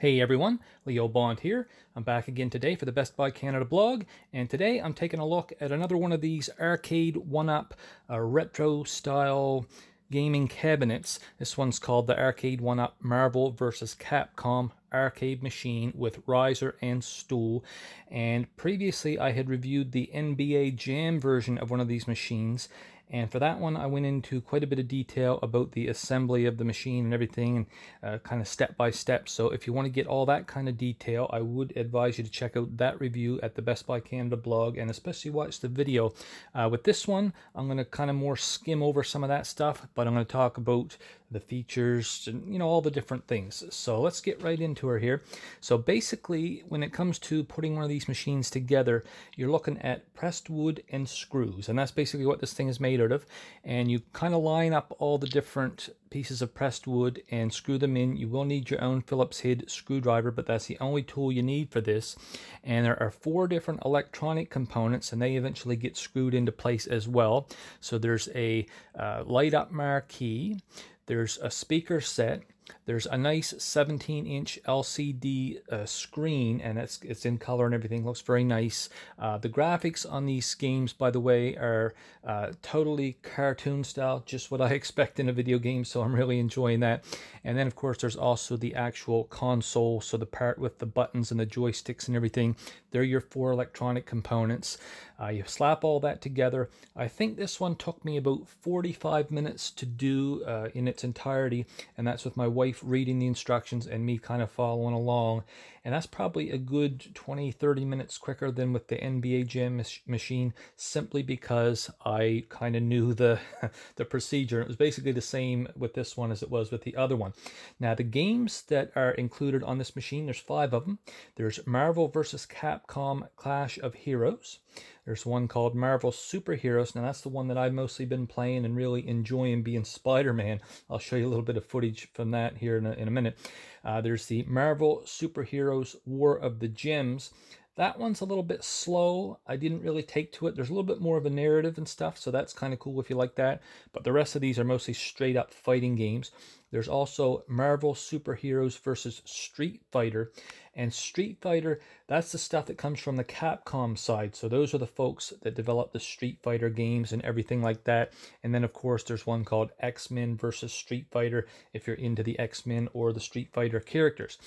Hey everyone, Leo Bond here. I'm back again today for the Best Buy Canada blog, and today I'm taking a look at another one of these Arcade1Up uh, retro style gaming cabinets. This one's called the Arcade1Up Marvel vs. Capcom arcade machine with riser and stool and previously I had reviewed the NBA Jam version of one of these machines and for that one, I went into quite a bit of detail about the assembly of the machine and everything, and uh, kind of step by step. So if you want to get all that kind of detail, I would advise you to check out that review at the Best Buy Canada blog, and especially watch the video. Uh, with this one, I'm going to kind of more skim over some of that stuff, but I'm going to talk about the features, and, you know, all the different things. So let's get right into her here. So basically, when it comes to putting one of these machines together, you're looking at pressed wood and screws, and that's basically what this thing is made out of. And you kind of line up all the different pieces of pressed wood and screw them in. You will need your own Phillips head screwdriver, but that's the only tool you need for this. And there are four different electronic components, and they eventually get screwed into place as well. So there's a uh, light up marquee, there's a speaker set. There's a nice 17 inch LCD uh, screen and it's, it's in color and everything looks very nice. Uh, the graphics on these games, by the way, are uh, totally cartoon style, just what I expect in a video game, so I'm really enjoying that. And then, of course, there's also the actual console, so the part with the buttons and the joysticks and everything. They're your four electronic components. Uh, you slap all that together. I think this one took me about 45 minutes to do uh, in its entirety, and that's with my wife reading the instructions and me kind of following along. And that's probably a good 20, 30 minutes quicker than with the NBA Jam machine, simply because I kind of knew the, the procedure. It was basically the same with this one as it was with the other one. Now, the games that are included on this machine, there's five of them. There's Marvel vs. Capcom Clash of Heroes. There's one called Marvel Superheroes. Now, that's the one that I've mostly been playing and really enjoying being Spider-Man. I'll show you a little bit of footage from that here in a, in a minute. Uh, there's the Marvel Superheroes War of the Gems. That one's a little bit slow. I didn't really take to it. There's a little bit more of a narrative and stuff, so that's kind of cool if you like that. But the rest of these are mostly straight up fighting games. There's also Marvel Superheroes versus Street Fighter. And Street Fighter, that's the stuff that comes from the Capcom side. So those are the folks that develop the Street Fighter games and everything like that. And then, of course, there's one called X-Men versus Street Fighter if you're into the X-Men or the Street Fighter characters.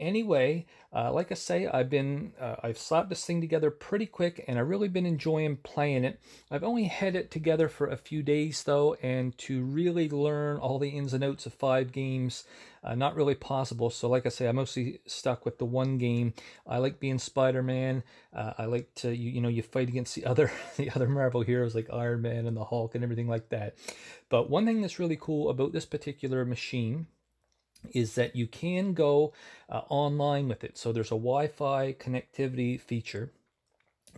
Anyway, uh, like I say, I've been uh, I've slapped this thing together pretty quick, and I've really been enjoying playing it. I've only had it together for a few days though, and to really learn all the ins and outs of five games, uh, not really possible. So, like I say, I'm mostly stuck with the one game. I like being Spider-Man. Uh, I like to you, you know you fight against the other the other Marvel heroes like Iron Man and the Hulk and everything like that. But one thing that's really cool about this particular machine is that you can go uh, online with it. So there's a Wi-Fi connectivity feature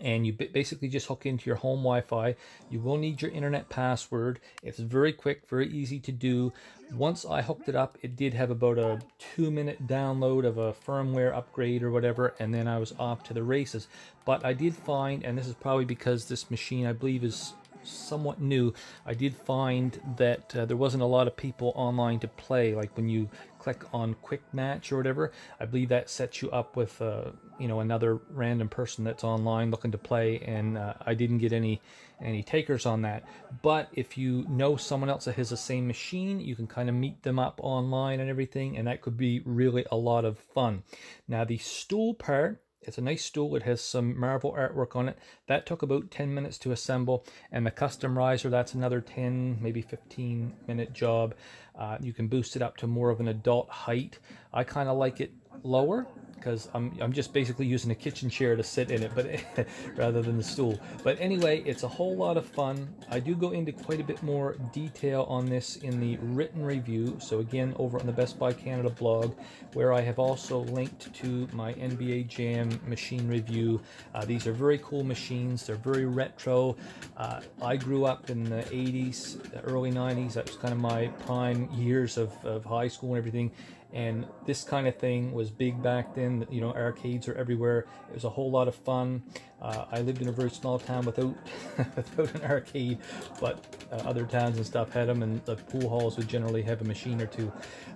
and you basically just hook into your home Wi-Fi. You will need your internet password. It's very quick, very easy to do. Once I hooked it up, it did have about a two minute download of a firmware upgrade or whatever, and then I was off to the races. But I did find, and this is probably because this machine I believe is somewhat new, I did find that uh, there wasn't a lot of people online to play. Like when you click on quick match or whatever i believe that sets you up with uh, you know another random person that's online looking to play and uh, i didn't get any any takers on that but if you know someone else that has the same machine you can kind of meet them up online and everything and that could be really a lot of fun now the stool part it's a nice stool. It has some Marvel artwork on it. That took about 10 minutes to assemble. And the custom riser, that's another 10, maybe 15 minute job. Uh, you can boost it up to more of an adult height. I kind of like it lower because I'm, I'm just basically using a kitchen chair to sit in it but rather than the stool. But anyway it's a whole lot of fun. I do go into quite a bit more detail on this in the written review. So again over on the Best Buy Canada blog where I have also linked to my NBA Jam machine review. Uh, these are very cool machines. They're very retro. Uh, I grew up in the 80s the early 90s that was kind of my prime years of, of high school and everything and this kind of thing was big back then you know arcades are everywhere. It was a whole lot of fun Uh, I lived in a very small town without without an arcade, but uh, other towns and stuff had them, and the pool halls would generally have a machine or two.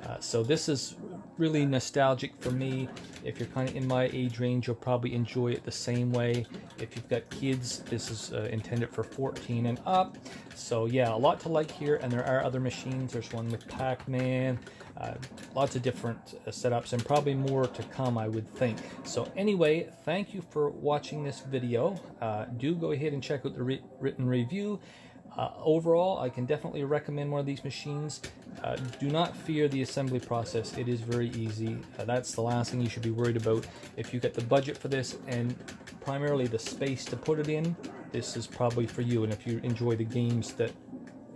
Uh, so this is really nostalgic for me. If you're kind of in my age range, you'll probably enjoy it the same way. If you've got kids, this is uh, intended for 14 and up. So yeah, a lot to like here, and there are other machines. There's one with Pac-Man, uh, lots of different uh, setups and probably more to come I would think. So anyway, thank you for watching this video. Uh, do go ahead and check out the re written review. Uh, overall, I can definitely recommend one of these machines. Uh, do not fear the assembly process. It is very easy. Uh, that's the last thing you should be worried about. If you get the budget for this and primarily the space to put it in, this is probably for you. And if you enjoy the games that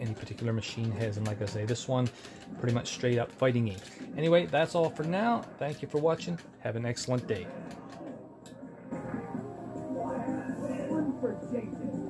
any particular machine has. And like I say, this one, pretty much straight up fighting game. Anyway, that's all for now. Thank you for watching. Have an excellent day. for Jesus.